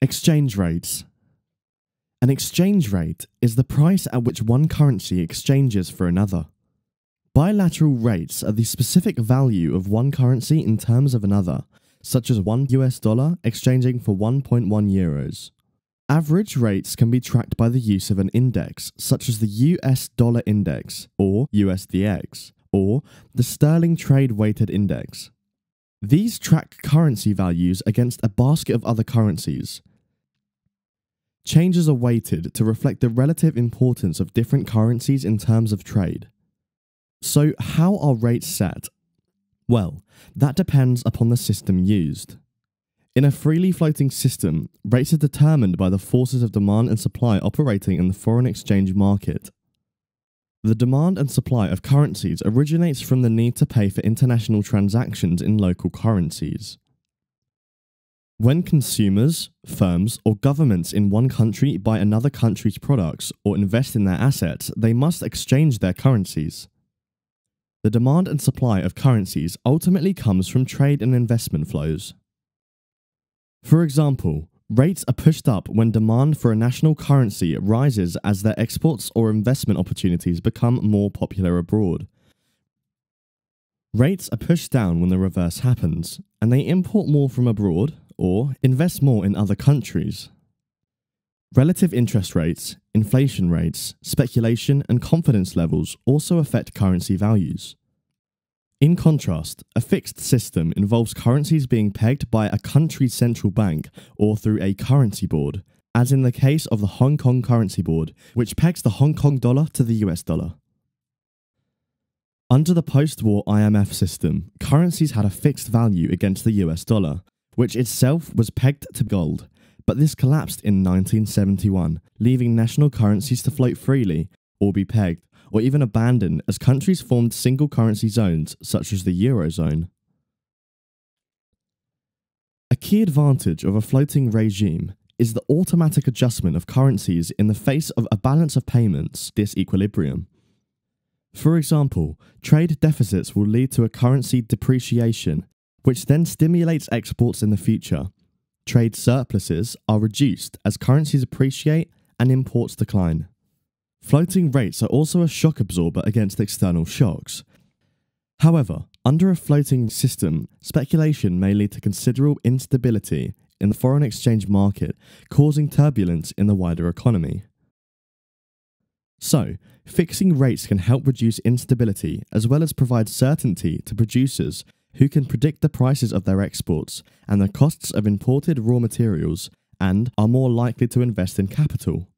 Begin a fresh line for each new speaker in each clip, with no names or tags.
Exchange rates. An exchange rate is the price at which one currency exchanges for another. Bilateral rates are the specific value of one currency in terms of another, such as 1 US dollar exchanging for 1.1 euros. Average rates can be tracked by the use of an index, such as the US Dollar Index, or USDX, or the Sterling Trade Weighted Index. These track currency values against a basket of other currencies. Changes are weighted to reflect the relative importance of different currencies in terms of trade. So, how are rates set? Well, that depends upon the system used. In a freely floating system, rates are determined by the forces of demand and supply operating in the foreign exchange market. The demand and supply of currencies originates from the need to pay for international transactions in local currencies. When consumers, firms, or governments in one country buy another country's products or invest in their assets, they must exchange their currencies. The demand and supply of currencies ultimately comes from trade and investment flows. For example, Rates are pushed up when demand for a national currency rises as their exports or investment opportunities become more popular abroad. Rates are pushed down when the reverse happens, and they import more from abroad or invest more in other countries. Relative interest rates, inflation rates, speculation, and confidence levels also affect currency values. In contrast, a fixed system involves currencies being pegged by a country's central bank or through a currency board, as in the case of the Hong Kong Currency Board, which pegs the Hong Kong dollar to the US dollar. Under the post war IMF system, currencies had a fixed value against the US dollar, which itself was pegged to gold, but this collapsed in 1971, leaving national currencies to float freely or be pegged or even abandoned as countries formed single currency zones such as the Eurozone. A key advantage of a floating regime is the automatic adjustment of currencies in the face of a balance of payments disequilibrium. For example, trade deficits will lead to a currency depreciation, which then stimulates exports in the future. Trade surpluses are reduced as currencies appreciate and imports decline. Floating rates are also a shock absorber against external shocks. However, under a floating system, speculation may lead to considerable instability in the foreign exchange market, causing turbulence in the wider economy. So, fixing rates can help reduce instability as well as provide certainty to producers who can predict the prices of their exports and the costs of imported raw materials and are more likely to invest in capital.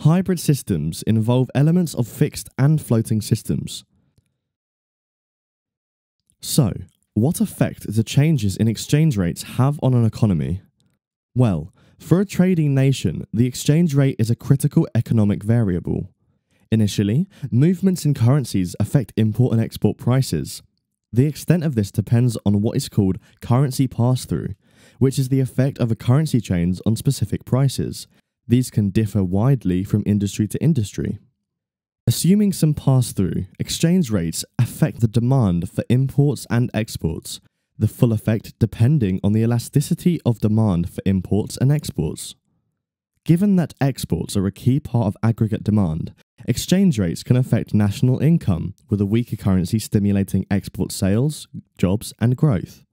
Hybrid systems involve elements of fixed and floating systems. So, what effect do changes in exchange rates have on an economy? Well, for a trading nation, the exchange rate is a critical economic variable. Initially, movements in currencies affect import and export prices. The extent of this depends on what is called currency pass through, which is the effect of a currency change on specific prices, these can differ widely from industry to industry. Assuming some pass through, exchange rates affect the demand for imports and exports, the full effect depending on the elasticity of demand for imports and exports. Given that exports are a key part of aggregate demand, exchange rates can affect national income, with a weaker currency stimulating export sales, jobs, and growth.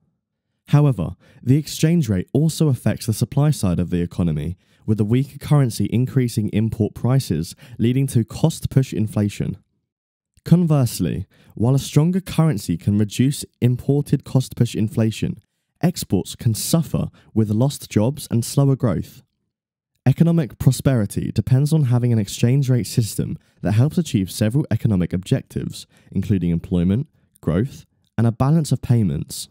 However, the exchange rate also affects the supply side of the economy, with a weaker currency increasing import prices, leading to cost push inflation. Conversely, while a stronger currency can reduce imported cost push inflation, exports can suffer with lost jobs and slower growth. Economic prosperity depends on having an exchange rate system that helps achieve several economic objectives, including employment, growth, and a balance of payments.